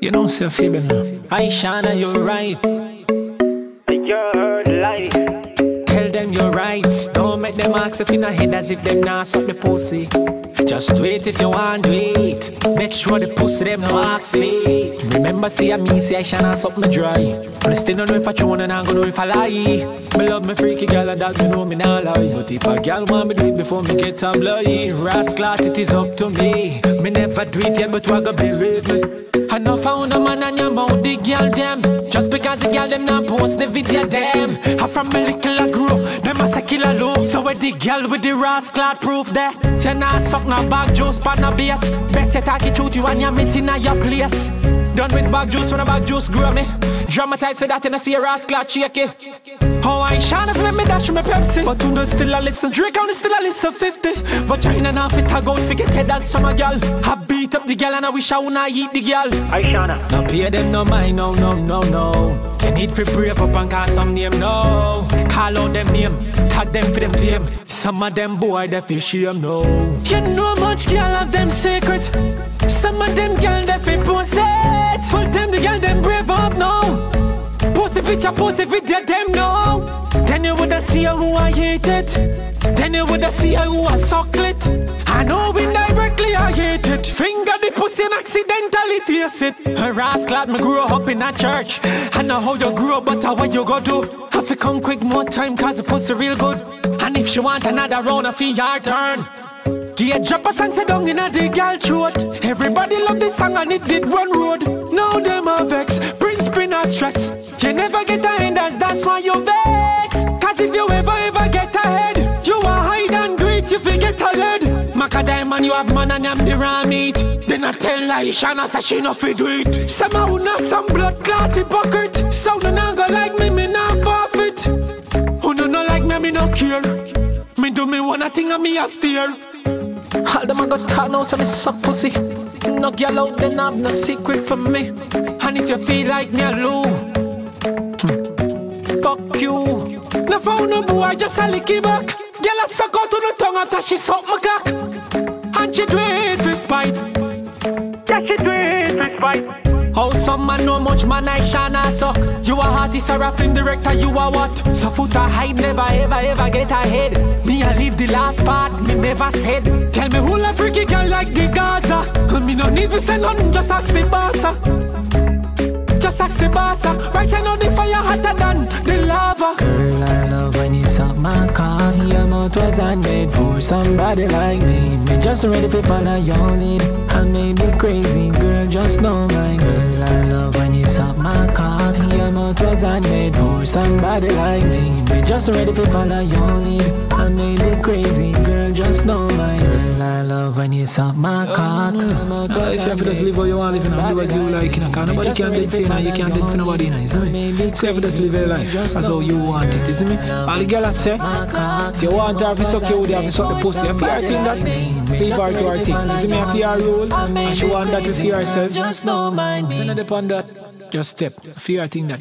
You know, say Phoebe now. Ishawna, you're right. You're light. Tell them you're right. Don't make them ask if in a head as if them not suck the pussy. Just wait if you want to wait. Make sure the pussy them no ask me. Remember, see me say I shall suck me dry. But I still don't know if I tune and I'm gonna know if I lie. Me love me freaky girl and that me know me not lie. But if a girl want me do it before me get a bloody rascal, it is up to me. Me never do it yet, but you go believe me. I know found a man and your mouth the girl them. Just because the girl them not post the video them. I from a little I grew Them a say low So where the girl with the rascal proof there? You not suck no bag juice but no bass Best you talk it truth you and your meeting at your place. Done with bag juice when a bag juice grow me. Dramatize for that and I see a rascal shake it Oh, I ain't shine if me dash me Pepsi. But you know still a listen? Drake on still a listen 50 Vagina now fit a goat Forget head as some a gal I beat up the gal and I wish I would not eat the gal Ishawna. no pay them no mind, no, no, no, no. They need to brave up and call some name, no. Call out them name, tag them for them fame. Some of them boy they feel shame, no. You know much girl have them secret. Some of them girl they feel post it. Full them the girl them brave up, no. Post a picture, post a video, them no. Then you woulda see who I hate it. Then you woulda see who I suck it. I know indirectly I taste it. A rascal, me grew up in a church. I know how you grew up, but how what you go do? Have to come quick more time, cause the pussy real good. And if she want another round, I feel your turn. Yeah, drop a song, sit down in a the girl throat. Everybody love this song and it did one road. Now them a vex, Prince Pin or stress. Macadam and you have man and I'm the raw meat. Then I tell Ishawna say she no fit do it. Somehow not some blood clot hypocrite. So no not go like me, me not forfeit. Who no no like me, me no care. Me do me one thing and me a steer. All them a go talk now, so me suck pussy. No girl out there have no secret from me. And if you feel like me, I lose. Hmm. Fuck you. No found no boy, just a licky back. Girl, I suck out to the tongue after she suck my cock. And she do it for spite. Yeah, she do it for spite. How some man know much man Ishawna suck You a artist or a film director, you a what? So put a hype, never ever ever get ahead Me I leave the last part, me never said Tell me who la freaky girl like the Gaza And me no need to say nothing, just ask the bossa uh. Just ask the bossa uh. Right now know the fire hotter than the lava Girl, I love when you suck my cock. Your mouth was handmade for somebody like me. Me just ready to follow your lead. I may be crazy, girl, just don't mind. Girl, Your mouth was handmade for somebody like me. Me just ready to follow your lead. I may be crazy, girl, just don't mind. Girl, I love when you suck my cock. Your Uh, if you have to just live how you want to live, you know, live as you like, you know, cause nobody can do it for you, now, you can't do it for nobody, you know, you see me? So if you just live your life, that's how you want it, you see me? All the girls say, if you want her to suck you, you have to suck the pussy. If you are thing that, leave her to her thing. You see me, if you are rule, and she want that to see herself, Just don't mind me. Turn it that, just step. If you are thing that.